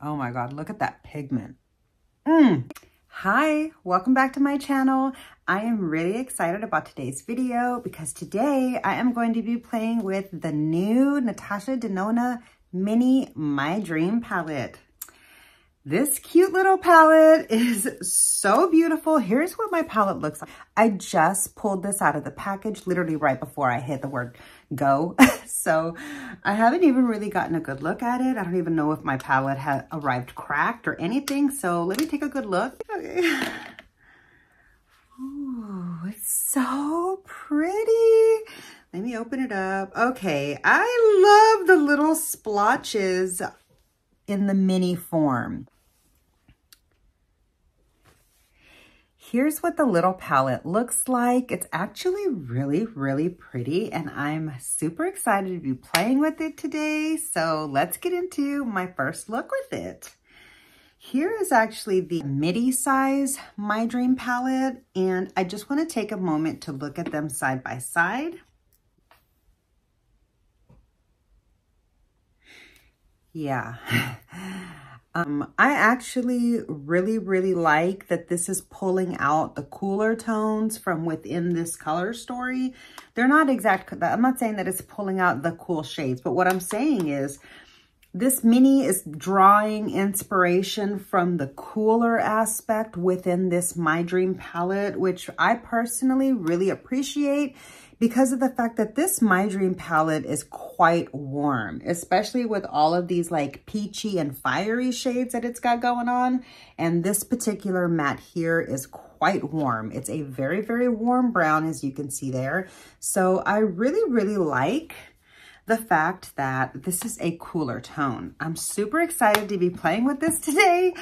Oh my God, look at that pigment. Mm. Hi, welcome back to my channel. I am really excited about today's video because today I am going to be playing with the new Natasha Denona Mini My Dream palette. This cute little palette is so beautiful. Here's what my palette looks like. I just pulled this out of the package literally right before I hit the word go. so I haven't even really gotten a good look at it. I don't even know if my palette had arrived cracked or anything. So let me take a good look. Okay. Ooh, it's so pretty. Let me open it up. Okay, I love the little splotches in the mini form. Here's what the little palette looks like. It's actually really, really pretty and I'm super excited to be playing with it today. So let's get into my first look with it. Here is actually the midi size My Dream palette and I just want to take a moment to look at them side by side. Yeah. Um, I actually really, really like that this is pulling out the cooler tones from within this color story. They're not exact, I'm not saying that it's pulling out the cool shades, but what I'm saying is this mini is drawing inspiration from the cooler aspect within this My Dream palette, which I personally really appreciate because of the fact that this My Dream palette is quite warm, especially with all of these like peachy and fiery shades that it's got going on. And this particular matte here is quite warm. It's a very, very warm brown, as you can see there. So I really, really like the fact that this is a cooler tone. I'm super excited to be playing with this today.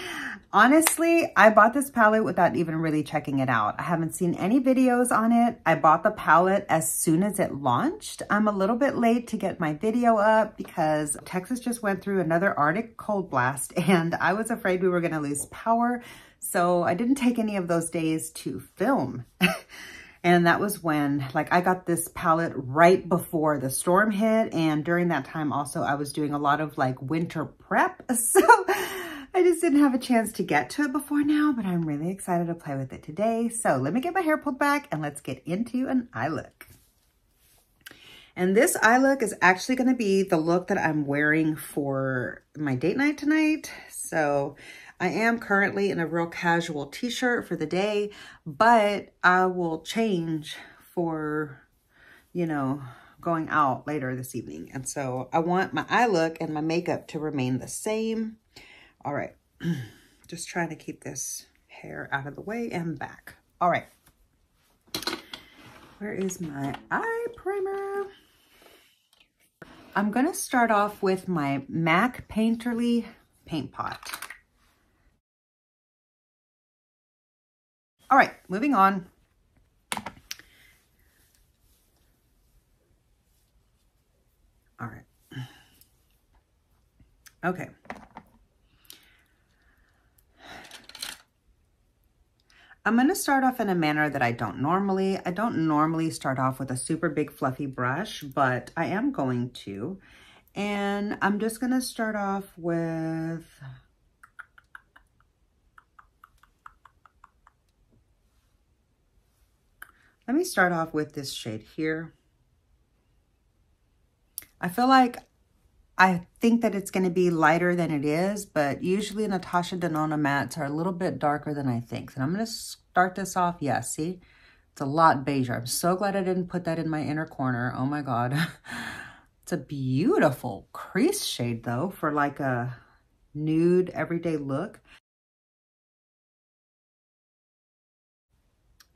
Honestly, I bought this palette without even really checking it out. I haven't seen any videos on it. I bought the palette as soon as it launched. I'm a little bit late to get my video up because Texas just went through another Arctic cold blast and I was afraid we were gonna lose power. So I didn't take any of those days to film. And that was when, like, I got this palette right before the storm hit. And during that time also, I was doing a lot of, like, winter prep. So I just didn't have a chance to get to it before now, but I'm really excited to play with it today. So let me get my hair pulled back and let's get into an eye look. And this eye look is actually going to be the look that I'm wearing for my date night tonight. So I am currently in a real casual t-shirt for the day, but I will change for, you know, going out later this evening. And so I want my eye look and my makeup to remain the same. All right, just trying to keep this hair out of the way and back. All right, where is my eye primer? I'm gonna start off with my MAC Painterly Paint Pot. All right, moving on. All right. Okay. I'm going to start off in a manner that I don't normally. I don't normally start off with a super big fluffy brush, but I am going to. And I'm just going to start off with Let me start off with this shade here. I feel like I think that it's going to be lighter than it is, but usually Natasha Denona mattes are a little bit darker than I think. And I'm going to start this off. Yeah, see? It's a lot beige. I'm so glad I didn't put that in my inner corner. Oh my God. it's a beautiful crease shade though for like a nude everyday look.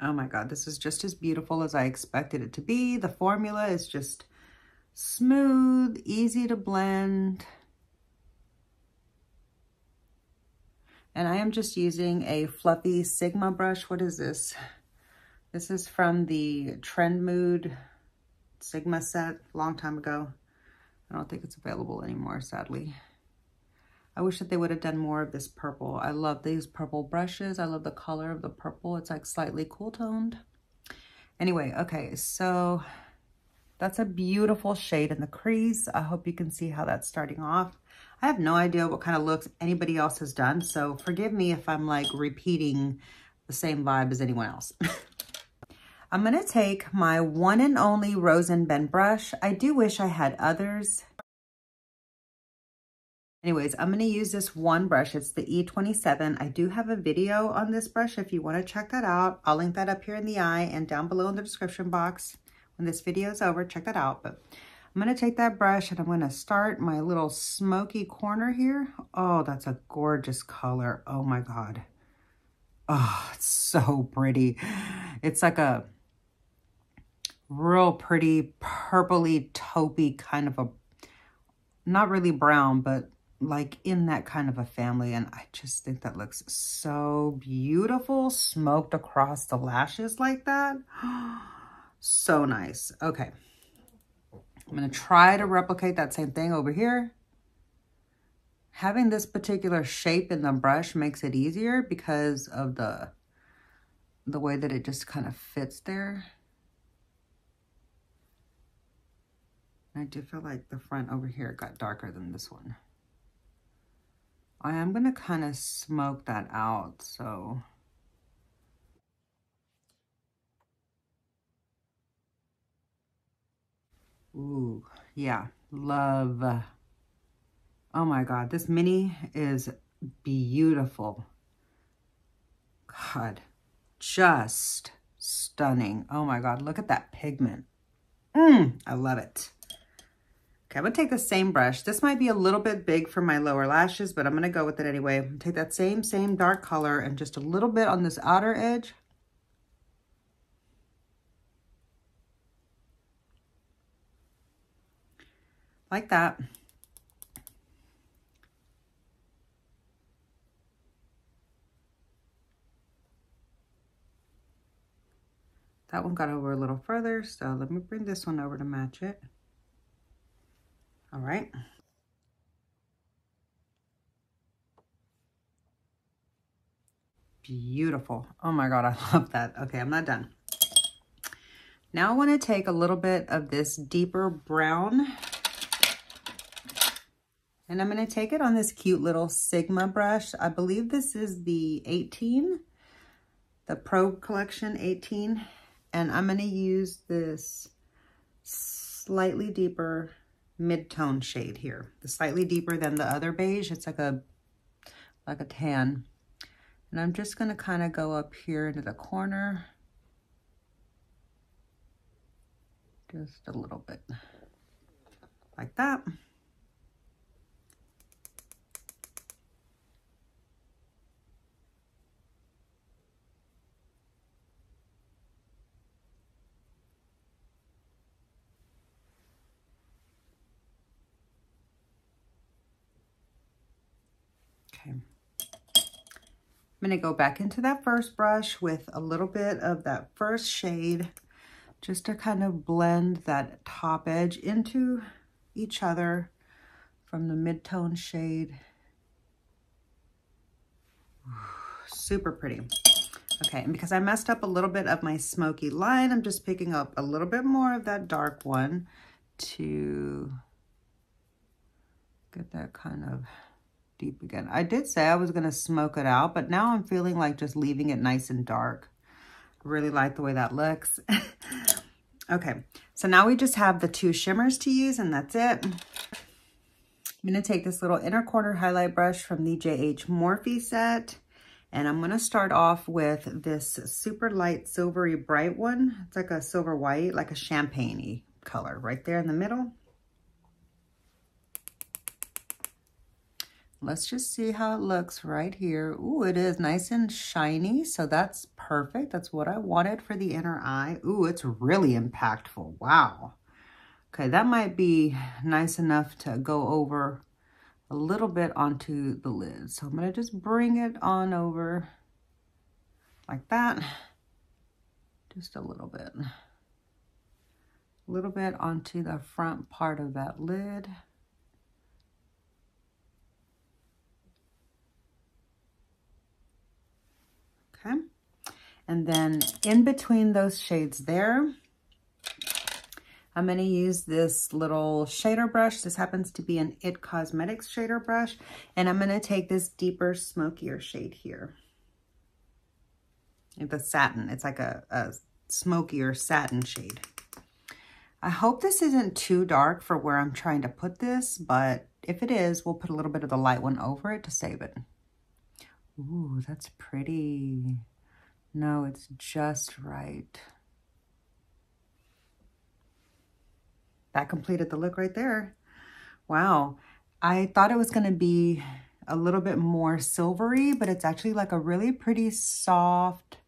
Oh my God, this is just as beautiful as I expected it to be. The formula is just smooth, easy to blend. And I am just using a fluffy Sigma brush. What is this? This is from the Trend Mood Sigma set a long time ago. I don't think it's available anymore, sadly. I wish that they would have done more of this purple. I love these purple brushes. I love the color of the purple. It's like slightly cool toned. Anyway, okay, so that's a beautiful shade in the crease. I hope you can see how that's starting off. I have no idea what kind of looks anybody else has done. So forgive me if I'm like repeating the same vibe as anyone else. I'm to take my one and only Rose and brush. I do wish I had others. Anyways, I'm going to use this one brush. It's the E27. I do have a video on this brush if you want to check that out. I'll link that up here in the eye and down below in the description box. When this video is over, check that out. But I'm going to take that brush and I'm going to start my little smoky corner here. Oh, that's a gorgeous color. Oh my God. Oh, it's so pretty. It's like a real pretty purpley taupey kind of a, not really brown, but like in that kind of a family. And I just think that looks so beautiful, smoked across the lashes like that. so nice. Okay. I'm going to try to replicate that same thing over here. Having this particular shape in the brush makes it easier because of the, the way that it just kind of fits there. I do feel like the front over here got darker than this one. I am going to kind of smoke that out, so... Ooh, yeah, love. Oh my God, this mini is beautiful. God, just stunning. Oh my God, look at that pigment. Mmm, I love it. Okay, I'm to take the same brush. This might be a little bit big for my lower lashes, but I'm to go with it anyway. Take that same, same dark color and just a little bit on this outer edge. Like that. That one got over a little further, so let me bring this one over to match it. All right. Beautiful. Oh my God, I love that. Okay, I'm not done. Now I want to take a little bit of this deeper brown and I'm going to take it on this cute little Sigma brush. I believe this is the 18, the Pro Collection 18. And I'm going to use this slightly deeper mid-tone shade here. The slightly deeper than the other beige. It's like a, like a tan. And I'm just going to kind of go up here into the corner. Just a little bit. Like that. Okay. I'm going to go back into that first brush with a little bit of that first shade just to kind of blend that top edge into each other from the mid-tone shade. Super pretty. Okay, and because I messed up a little bit of my smoky line, I'm just picking up a little bit more of that dark one to get that kind of deep again. I did say I was going to smoke it out, but now I'm feeling like just leaving it nice and dark. I really like the way that looks. okay, so now we just have the two shimmers to use and that's it. I'm going to take this little inner corner highlight brush from the JH Morphe set. And I'm going to start off with this super light silvery bright one. It's like a silver white, like a champagne color right there in the middle. Let's just see how it looks right here. Ooh, it is nice and shiny, so that's perfect. That's what I wanted for the inner eye. Ooh, it's really impactful. Wow. Okay, that might be nice enough to go over a little bit onto the lid. So I'm going to just bring it on over like that. Just a little bit. A little bit onto the front part of that lid. okay? And then in between those shades there, I'm going to use this little shader brush. This happens to be an IT Cosmetics shader brush. And I'm going to take this deeper, smokier shade here. The satin. It's like a, a smokier satin shade. I hope this isn't too dark for where I'm trying to put this, but if it is, we'll put a little bit of the light one over it to save it. Ooh, that's pretty. No, it's just right. That completed the look right there. Wow. I thought it was going to be a little bit more silvery, but it's actually like a really pretty soft,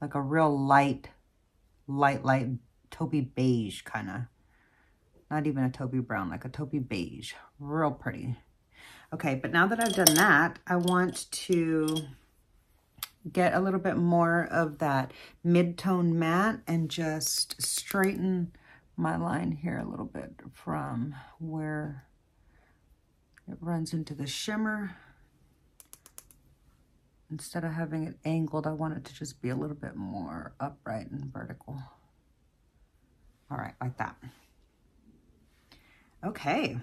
like a real light, light, light taupey beige kind of. Not even a taupey brown, like a taupey beige. Real pretty. Okay, but now that I've done that, I want to get a little bit more of that mid-tone matte and just straighten my line here a little bit from where it runs into the shimmer. Instead of having it angled, I want it to just be a little bit more upright and vertical. All right, like that. Okay.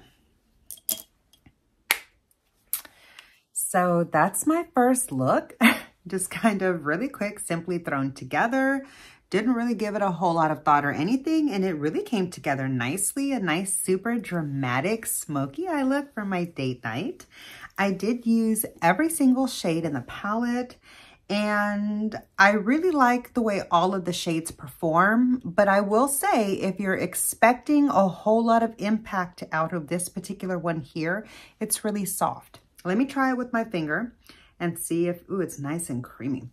So that's my first look. just kind of really quick, simply thrown together. Didn't really give it a whole lot of thought or anything, and it really came together nicely. A nice, super dramatic, smoky eye look for my date night. I did use every single shade in the palette, and I really like the way all of the shades perform, but I will say if you're expecting a whole lot of impact out of this particular one here, it's really soft. Let me try it with my finger and see if, ooh, it's nice and creamy.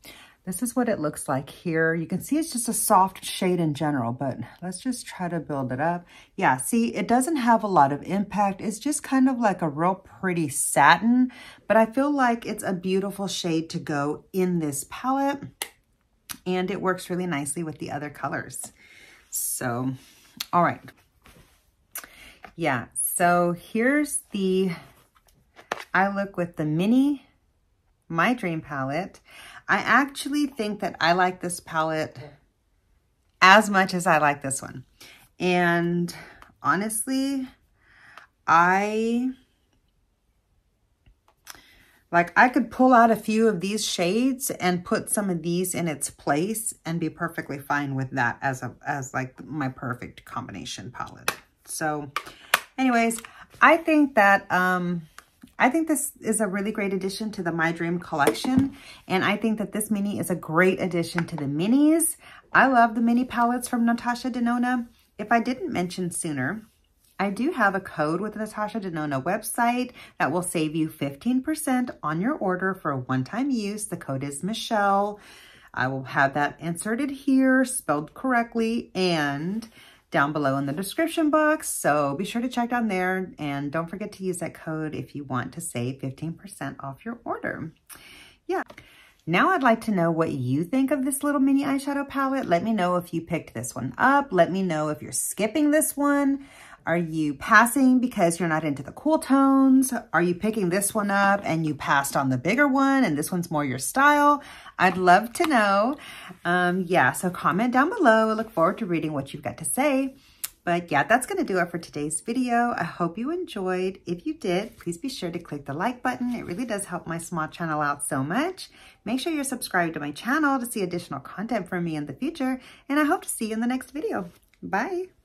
This is what it looks like here. You can see it's just a soft shade in general, but let's just try to build it up. Yeah, see, it doesn't have a lot of impact. It's just kind of like a real pretty satin, but I feel like it's a beautiful shade to go in this palette, and it works really nicely with the other colors. So, all right. Yeah, so here's the eye look with the mini My Dream palette. I actually think that I like this palette as much as I like this one. And honestly, I like I could pull out a few of these shades and put some of these in its place and be perfectly fine with that as a as like my perfect combination palette. So anyways, I think that um I think this is a really great addition to the My Dream collection. And I think that this mini is a great addition to the minis. I love the mini palettes from Natasha Denona. If I didn't mention sooner, I do have a code with the Natasha Denona website that will save you 15% on your order for one-time use. The code is Michelle. I will have that inserted here, spelled correctly, and down below in the description box. So be sure to check down there and don't forget to use that code if you want to save 15% off your order. Yeah. Now I'd like to know what you think of this little mini eyeshadow palette. Let me know if you picked this one up. Let me know if you're skipping this one. Are you passing because you're not into the cool tones? Are you picking this one up and you passed on the bigger one and this one's more your style? I'd love to know. Um, yeah, so comment down below. I look forward to reading what you've got to say. But yeah, that's going to do it for today's video. I hope you enjoyed. If you did, please be sure to click the like button. It really does help my small channel out so much. Make sure you're subscribed to my channel to see additional content from me in the future. And I hope to see you in the next video. Bye.